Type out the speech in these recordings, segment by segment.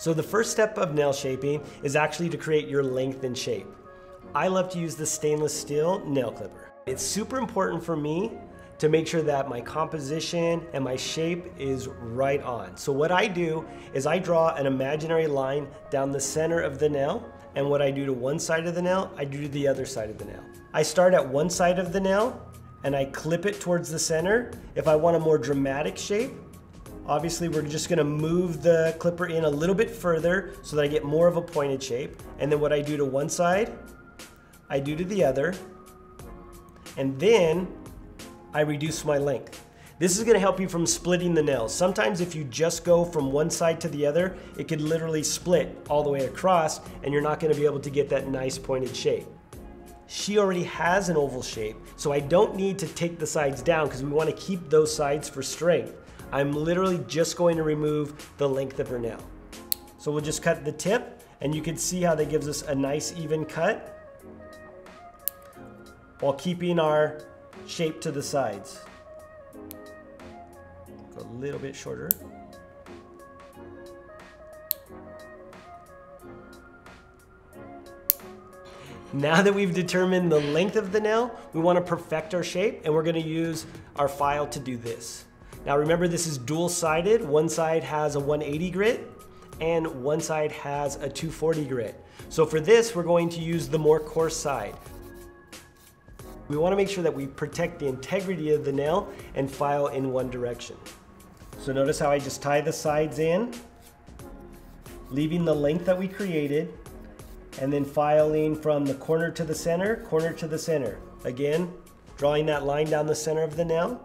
So the first step of nail shaping is actually to create your length and shape. I love to use the stainless steel nail clipper. It's super important for me to make sure that my composition and my shape is right on. So what I do is I draw an imaginary line down the center of the nail and what I do to one side of the nail, I do to the other side of the nail. I start at one side of the nail and I clip it towards the center. If I want a more dramatic shape, Obviously, we're just gonna move the clipper in a little bit further so that I get more of a pointed shape. And then what I do to one side, I do to the other. And then I reduce my length. This is gonna help you from splitting the nails. Sometimes if you just go from one side to the other, it could literally split all the way across and you're not gonna be able to get that nice pointed shape. She already has an oval shape, so I don't need to take the sides down because we wanna keep those sides for strength. I'm literally just going to remove the length of her nail. So we'll just cut the tip and you can see how that gives us a nice even cut while keeping our shape to the sides. Go a little bit shorter. Now that we've determined the length of the nail, we want to perfect our shape and we're going to use our file to do this. Now remember this is dual sided. One side has a 180 grit and one side has a 240 grit. So for this, we're going to use the more coarse side. We wanna make sure that we protect the integrity of the nail and file in one direction. So notice how I just tie the sides in, leaving the length that we created, and then filing from the corner to the center, corner to the center. Again, drawing that line down the center of the nail,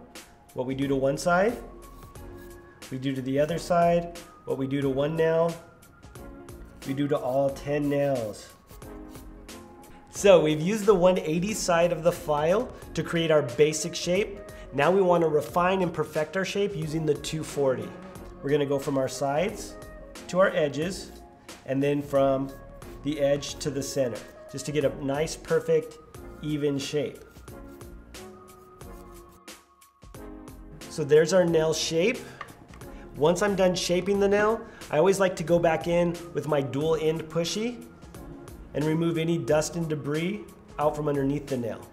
what we do to one side, we do to the other side, what we do to one nail, we do to all 10 nails. So we've used the 180 side of the file to create our basic shape. Now we want to refine and perfect our shape using the 240. We're going to go from our sides to our edges and then from the edge to the center just to get a nice perfect even shape. So there's our nail shape. Once I'm done shaping the nail, I always like to go back in with my dual end pushy and remove any dust and debris out from underneath the nail.